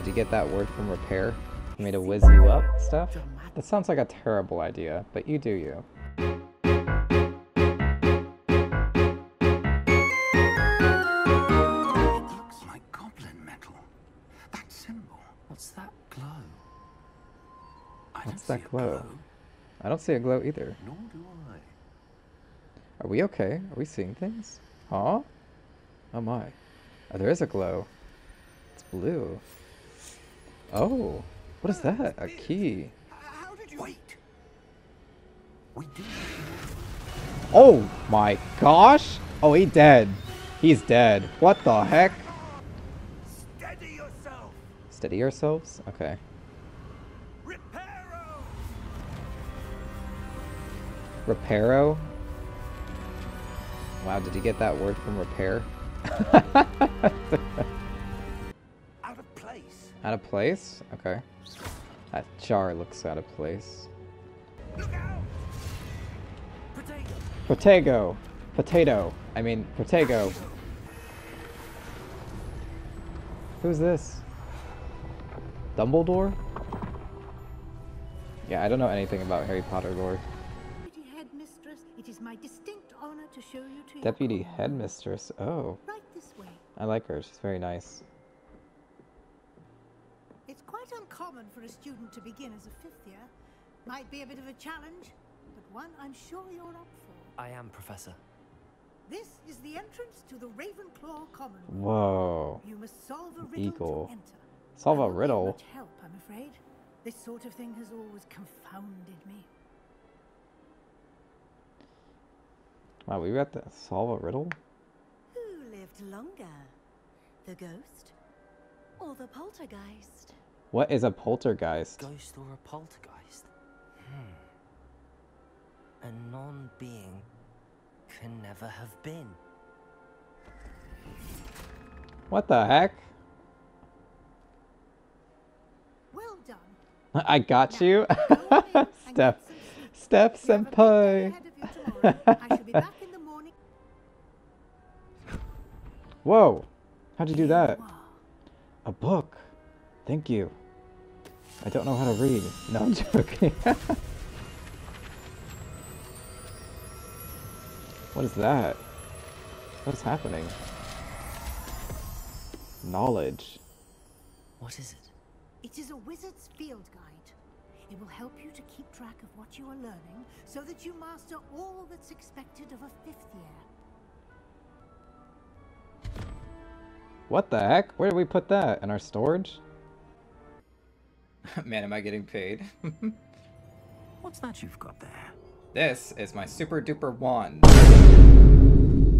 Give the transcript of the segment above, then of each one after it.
did you get that word from repair? For me to whiz you up stuff? That sounds like a terrible idea, but you do you. It looks like goblin metal. That symbol. What's that glow? I What's don't that see a glow? I don't see a glow either. Nor do I. Are we okay? Are we seeing things? Huh? Oh my. Oh, there is a glow. It's blue. Oh. What is that? A key. How did you wait? We do. Oh my gosh! Oh, he dead. He's dead. What the heck? Steady yourself. Steady yourselves? Okay. Reparo. Reparo? Wow, did he get that word from repair? Out of place. out of place? Okay. That jar looks out of place. Potato. Potato. I mean, Potato. Who's this? Dumbledore? Yeah, I don't know anything about Harry Potter lore. Deputy Headmistress, it is my distinct honor to show you to Deputy. Headmistress. Oh, Right this way. I like her. She's very nice. It's quite uncommon for a student to begin as a fifth year. Might be a bit of a challenge, but one I'm sure you're up for. I am, Professor. This is the entrance to the Ravenclaw Common. Whoa. You must solve a riddle Eagle. to enter. Solve a riddle? Much help, I'm afraid. This sort of thing has always confounded me. Wow, we got to solve a riddle? Who lived longer? The ghost or the poltergeist? What is a poltergeist? Ghost or a poltergeist? Hmm. A non-being can never have been. What the heck? Well done. I got you. Go on in and Steph. get some sleep. Steph You have a big day senpai. ahead of you tomorrow. I shall be back in the morning. Whoa. How'd you do that? A book. Thank you. I don't know how to read. No, I'm joking. what is that? What's happening? Knowledge. What is it? It is a wizard's field guide. It will help you to keep track of what you are learning so that you master all that's expected of a fifth year. What the heck? Where did we put that? In our storage? Man, am I getting paid? What's that you've got there? this is my super duper wand.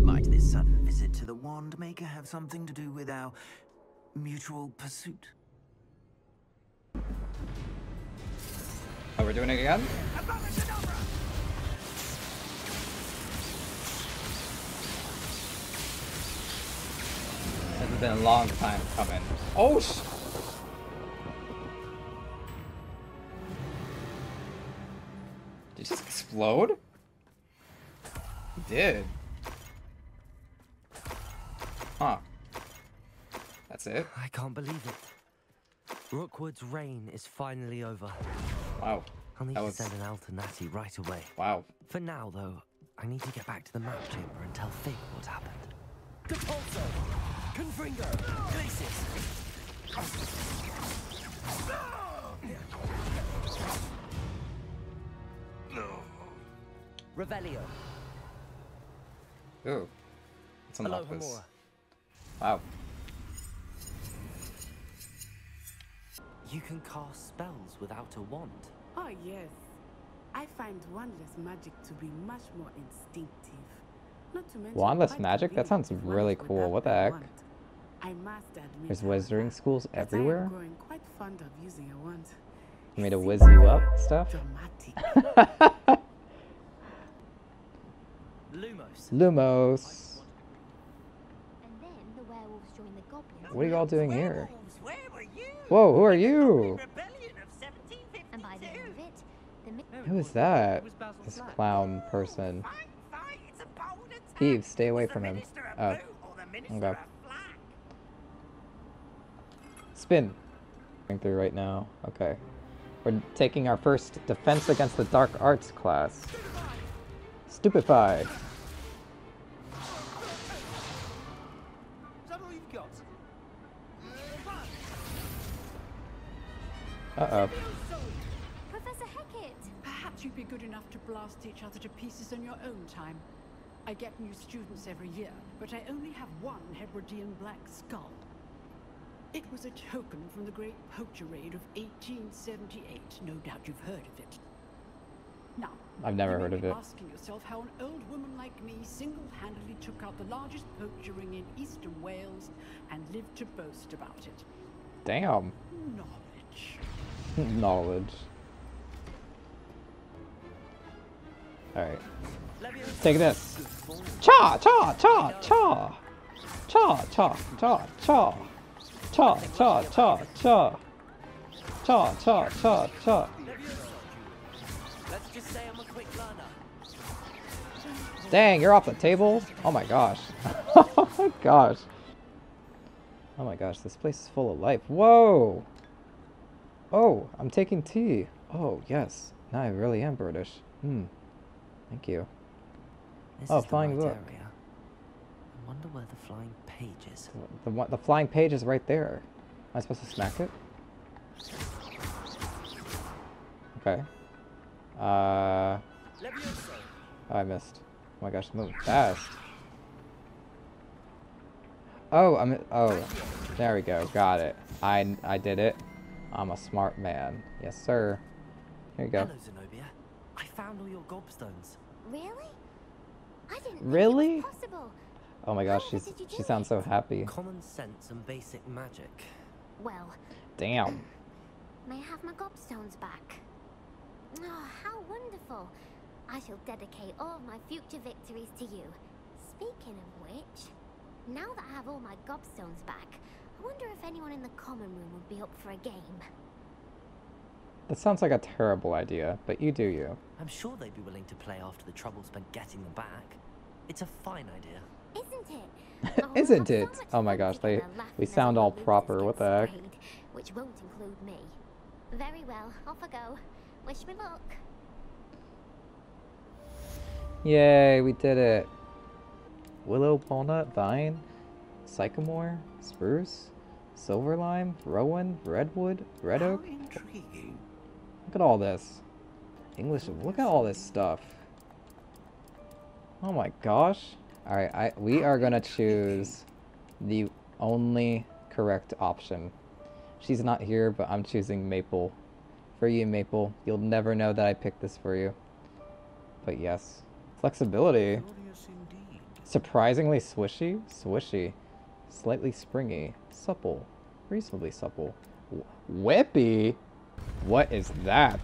Might this sudden visit to the wand maker have something to do with our mutual pursuit? Oh, we're doing it again? This has been a long time coming. Oh Did it just explode? It did. Huh. That's it? I can't believe it. Rookwood's reign is finally over. Wow. I'll need That to was- send an Alternati right away. Wow. For now, though, I need to get back to the map chamber and tell Fig what happened. Capulso! Confringo! Glacius! Revelio! Ooh. Let's unlock Aloha this. Mora. Wow. You can cast spells without a wand. Oh, yes. I find wandless magic to be much more instinctive. Not to mention Wandless magic? That sounds really cool. What the heck? wand. I must admit, There's wizarding schools that I am everywhere? growing quite fond of using a wand. You made It to whiz you up stuff? Dramatic. Lumos! Lumos. And then the werewolves joined the goblins. What are you all doing here? Where were you? Whoa, who are you? Rebellion of 1752. And by the end of it, the Who is that? This clown person. Fight, fight, it's a bold attack. Steve, stay away from him. Minister of Uh, Blue or the Minister okay. Spin. Going through right now. Okay. We're taking our first Defense Against the Dark Arts class. Stupefied. That all you've got? Uh-oh. Professor Hecat! Perhaps you'd be good enough to blast each other to pieces on your own time. I get new students every year, but I only have one Hebridean Black Skull. It was a token from the Great Poacher Raid of 1878. No doubt you've heard of it. Now, I've never heard of it. asking yourself how an old woman like me single-handedly took out the largest poacher ring in eastern Wales and lived to boast about it. Damn. Knowledge. Knowledge. Alright. Take this. Cha cha cha cha. Cha cha cha cha. Cha cha cha cha. Cha cha cha cha. Dang, you're off the table? Oh my gosh. oh my gosh. Oh my gosh, this place is full of life. Whoa! Oh, I'm taking tea. Oh, yes. Now I really am British. Hmm. Thank you. This Oh, flying right book. area. I wonder where the flying page is. The, one, the flying page is right there. Am I supposed to smack it? Okay. Uh. Oh, I missed. Oh my gosh, it's moving fast. Oh, I'm. Oh, there we go. Got it. I I did it. I'm a smart man. Yes, sir. Here you go. Hello, Zenobia. I found all your gobstones. Really? I didn't Really? possible. Oh my gosh, However, she's she sounds so happy. Common sense and basic magic. Well, Damn. may I have my gobstones back? Oh, how wonderful. I shall dedicate all of my future victories to you. Speaking of which, now that I have all my gobstones back, I wonder if anyone in the common room would be up for a game. That sounds like a terrible idea, but you do you. I'm sure they'd be willing to play after the trouble spent getting them back. It's a fine idea. Isn't it? Oh, Isn't have so it? Oh my gosh, they we sound all all the losers proper. get What the heck? Which won't include me. Very well, off I go. Wish me luck. Yay, we did it. Willow, walnut, vine, sycamore, spruce, silver lime, rowan, redwood, red How oak. intriguing. Look at all this. English, look at all this stuff. Oh my gosh. Alright, I we are gonna choose the only correct option. She's not here, but I'm choosing Maple. For you, Maple. You'll never know that I picked this for you. But yes. Flexibility. Surprisingly swishy, swishy, slightly springy, supple, reasonably supple. Wh- Whippy? What is that?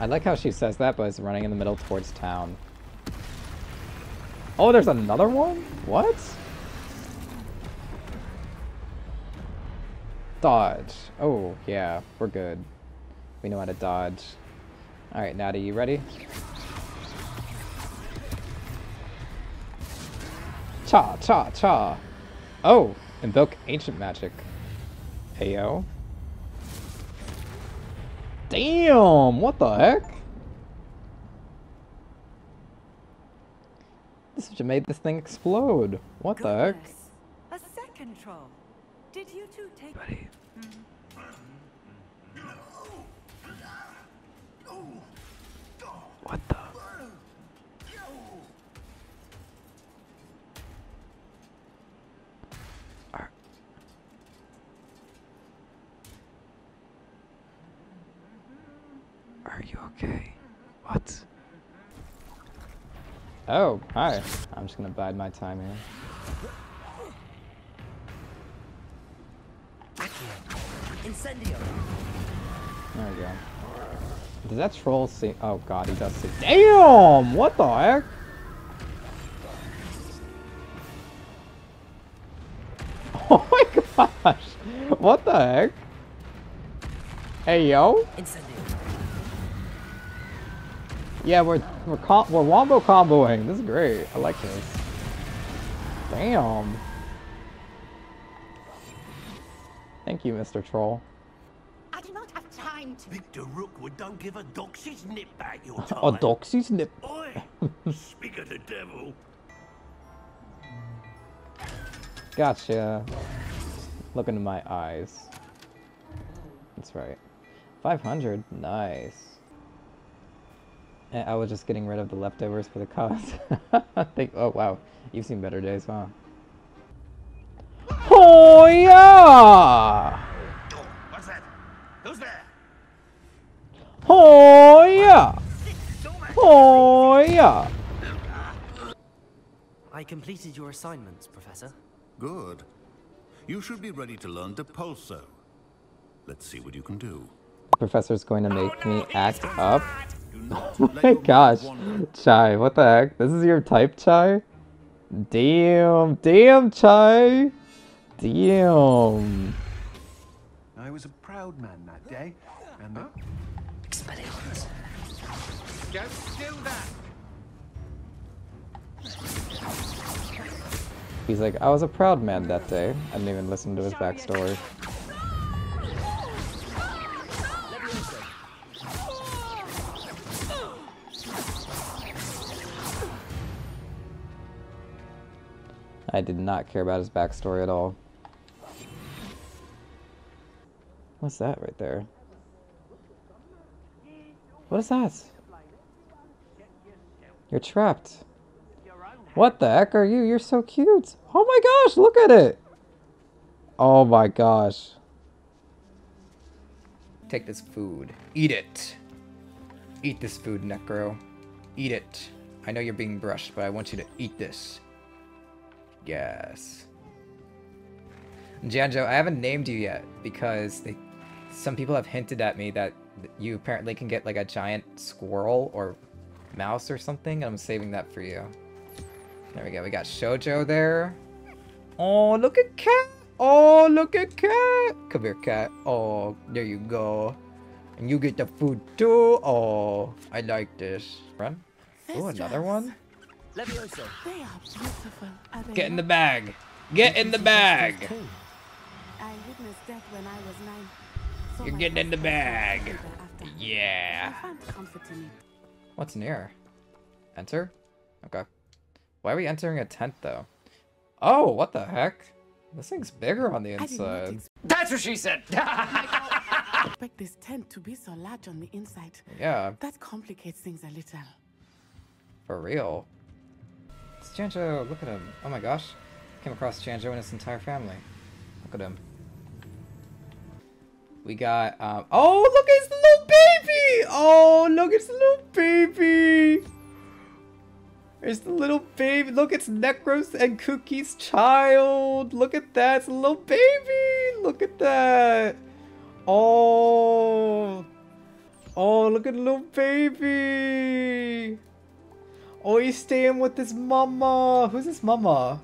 I like how she says that, but it's running in the middle towards town. Oh, there's another one? What? Dodge. Oh, yeah, we're good. We know how to dodge. Alright, Natty, you ready? Cha, cha, cha. Oh, invoke ancient magic. Ayo. Damn, what the heck? This should made this thing explode. What the heck? A second troll. Did you two take... Buddy. Hmm. What the? You okay? What? Oh, hi. I'm just gonna bide my time here. Accio. Incendio. There we go. Does that troll see? Oh god, he does see. Damn! What the heck? Oh my gosh! What the heck? Hey yo. Incendio. Yeah, we're we're com we're wombo comboing. This is great. I like this. Damn. Thank you, Mr. Troll. I do not have time to. Victor Rookwood don't give a doxy's nip back your time. A time. doxy's nip. Oi! Speak of the devil. Gotcha. Look into my eyes. That's right. 500? Nice. And I was just getting rid of the leftovers for the cause. Think, oh wow, you've seen better days, huh? Oh yeah! Oh, what's that? Who's there? Oh yeah! Oh yeah! I completed your assignments, Professor. Good. You should be ready to learn to Depulso. Let's see what you can do. Professor's going to make me act up. Do not Oh my gosh. Chai, what the heck? This is your type, Chai? Damn, damn, Chai! Damn. I was a proud man that day, and the... Expelliarmus. Don't do that. He's like, I was a proud man that day. I didn't even listen to his backstory. I did not care about his backstory at all. What's that right there? What is that? You're trapped. What the heck are you? You're so cute. Oh my gosh, look at it. Oh my gosh. Take this food. Eat it. Eat this food, Necro. Eat it. I know you're being brushed, but I want you to eat this. Yes. Janjo, I haven't named you yet because they, some people have hinted at me that you apparently can get like a giant squirrel or mouse or something. I'm saving that for you. There we go. We got Shoujo there. Oh, look at cat. Oh, look at cat. Come here, cat. Oh, there you go. And you get the food too. Oh, I like this. Run. Oh, another one. Levioso. They are beautiful. Are they Get in the bag. Get in the bag. I witnessed death when I was nine. So You're getting in the bag. husband after her. Yeah. I found comfort in it. What's near? Enter? Okay. Why are we entering a tent though? Oh, what the heck? This thing's bigger on the I did not inside. That's what she said! Expect this tent to be so large on the inside. yeah, That complicates things a little. for real. It's Chanjo, look at him. Oh my gosh. Came across Chanjo and his entire family. Look at him. We got, um, oh, look, it's the little baby! Oh, look, it's the little baby! There's the little baby. Look, it's Necros and Cookie's child. Look at that. It's a little baby. Look at that. Oh. Oh, look at the little baby. Oh, he's staying with his mama. Who's his mama?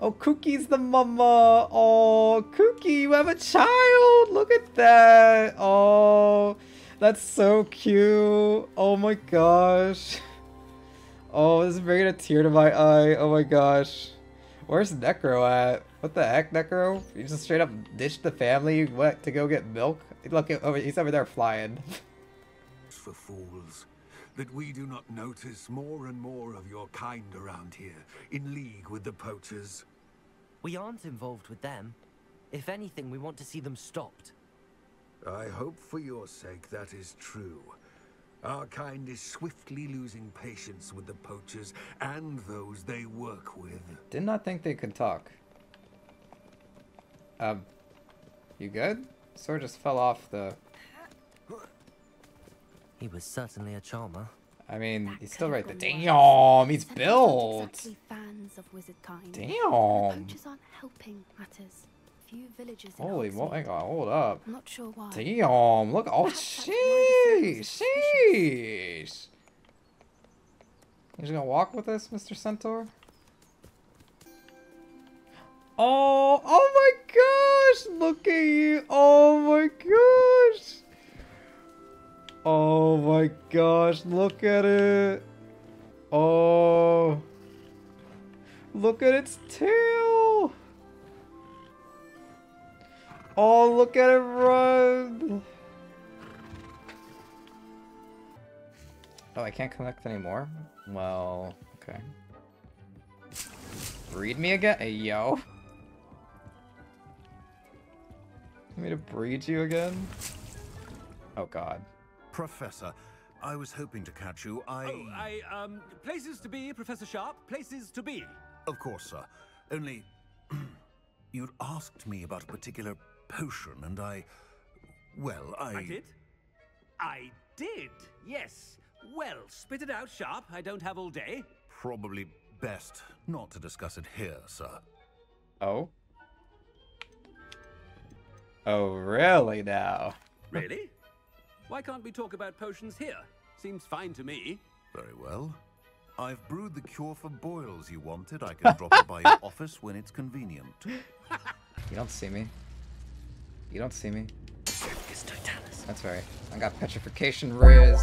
Oh, Cookie's the mama. Oh, Cookie, you have a child. Look at that. Oh, that's so cute. Oh my gosh. Oh, this is bringing a tear to my eye. Oh my gosh. Where's Necro at? What the heck, Necro? You just straight up ditched the family what, to go get milk? Look, he's over there flying. For fools, that we do not notice more and more of your kind around here, in league with the poachers. We aren't involved with them. If anything, we want to see them stopped. I hope for your sake that is true. Our kind is swiftly losing patience with the poachers and those they work with. Did not think they could talk. Um, you good? Sword just fell off the... He was certainly a charmer. I mean, That he's still right there. conical Damn, he's built! Exactly fans of wizard kind. Damn. The poachers aren't helping matters. Few villagers Holy Hogsmeade. mo- hang on, hold up. I'm not sure why. Damn, look, oh, Perhaps that's why the sheesh, sheesh. You just gonna walk with us, Mr. Centaur? Oh, oh my gosh, look at you. Oh my gosh. Oh my gosh, look at it. Oh. Look at its tail. Oh, look at it run. Oh, I can't connect anymore? Well, okay. Breed me again? Hey, yo. Want me to breed you again? Oh god. Professor, I was hoping to catch you. I... Oh, I, um, places to be, Professor Sharp. Places to be. Of course, sir. Only... you'd asked me about a particular potion, and I... Well, I... I did? I did, yes. Well, spit it out, Sharp. I don't have all day. Probably best not to discuss it here, sir. Oh? Oh, really now? Really? Why can't we talk about potions here? Seems fine to me. Very well. I've brewed the cure for boils you wanted. I can drop it by your office when it's convenient. You don't see me. You don't see me. That's right. I got petrification riz.